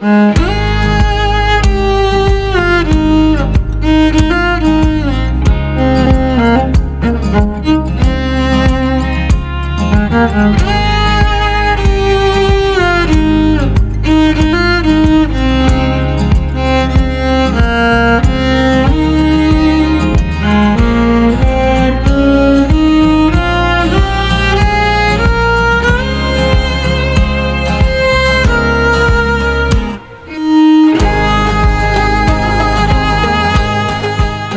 Mm-hmm.